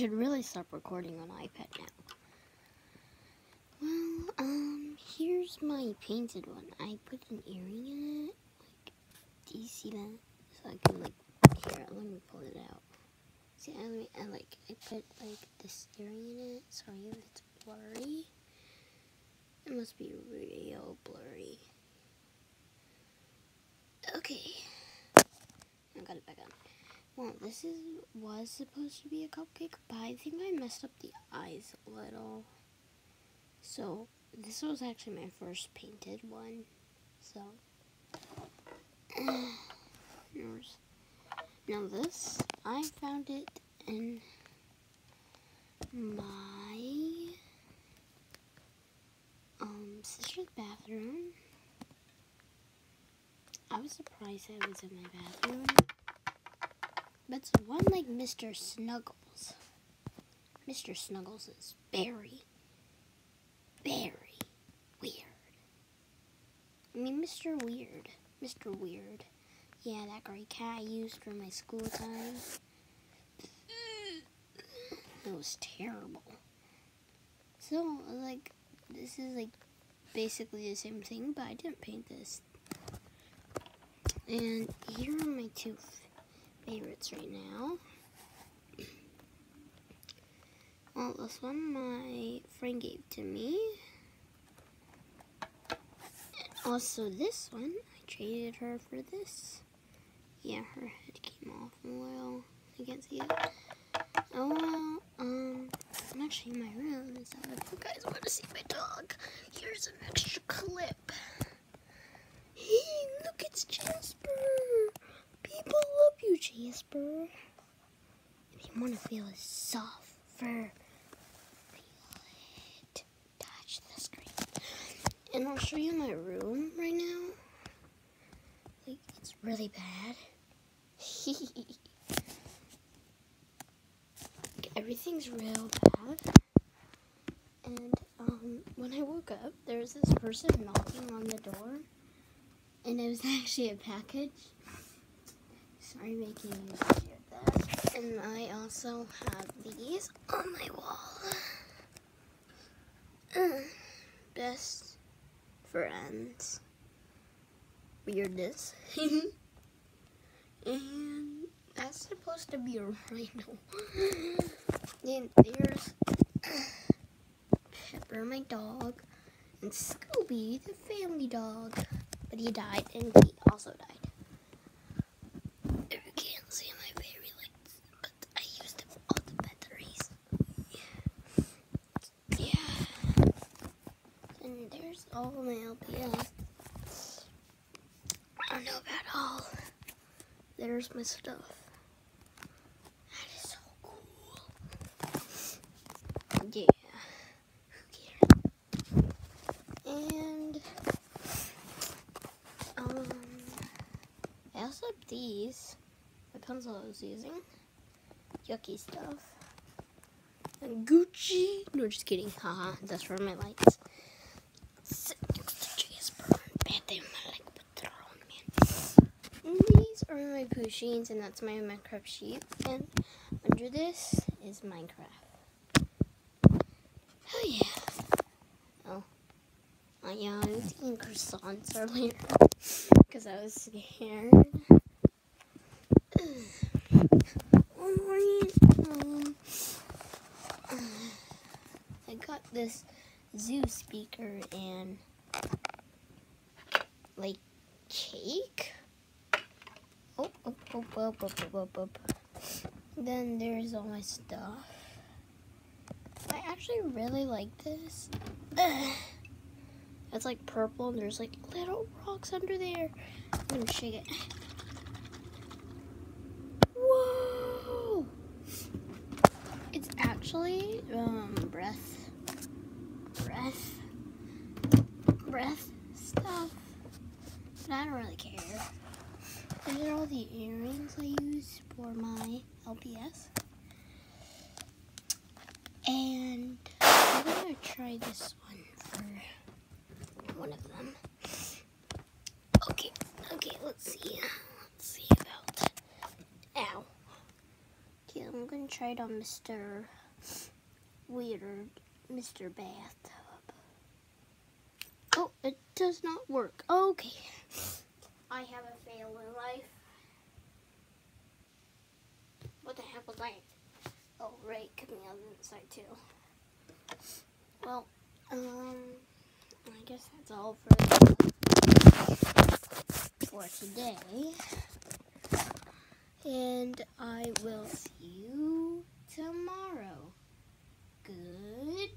should really stop recording on iPad now. Well, um, here's my painted one. I put an earring in it. Like, do you see that? So I can like, here, let me pull it out. See, I, I like, I put like this earring in it. Sorry if it's blurry. It must be real blurry. Okay. I got it back on. Well, this is was supposed to be a cupcake, but I think I messed up the eyes a little. So, this was actually my first painted one. So, here's now this I found it in my um sister's bathroom. I was surprised it was in my bathroom. But it's one like Mr. Snuggles. Mr. Snuggles is very, very weird. I mean, Mr. Weird. Mr. Weird. Yeah, that gray cat I used for my school time. It was terrible. So, like, this is like basically the same thing, but I didn't paint this. And here are my two favorites right now. Well, this one my friend gave to me. And also this one, I traded her for this. Yeah, her head came off well. You can't see it. Oh well, um, I'm actually in my room, so if you guys want to see my dog, here's an extra clip. Hey, look, it's Jasper. Jasper. If you want to feel his soft fur, feel it. Touch the screen. And I'll show you my room right now. Like, it's really bad. Everything's real bad. And um, when I woke up, there was this person knocking on the door. And it was actually a package. Sorry making you hear that. And I also have these on my wall. Best friends. Weirdness. and that's supposed to be a rhino. then there's Pepper, my dog, and Scooby, the family dog. But he died, and he also died. If you can't see my fairy lights, but I used up all the batteries. Yeah. And there's all my LPS. I don't know about all. There's my stuff. That is so cool. Yeah. Who cares? And um I also have these. The pencil I was using. Yucky stuff. And Gucci. No, just kidding. Haha, that's for my lights. These are my Pusheens, and that's my Minecraft sheep. And under this is Minecraft. Oh yeah. Oh. Oh yeah, I was eating croissants earlier because I was scared. Um, I got this zoo speaker and like cake. Oh, oh, oh, oh, oh, oh, oh, oh. Then there's all my stuff. I actually really like this. It's like purple and there's like little rocks under there. I'm gonna shake it. Whoa! It's actually um breath, breath, breath stuff. But I don't really care. These are all the earrings I use for my LPS. And I'm gonna try this one for one of them. Okay, okay, let's see. Let's see about. Ow. Okay, I'm gonna try. it on Mr. Weird, Mr. Bathtub. Does not work. Okay. I have a fail in life. What the heck was that? Oh, right, coming out the inside too. Well, um, I guess that's all for for today. And I will see you tomorrow. Good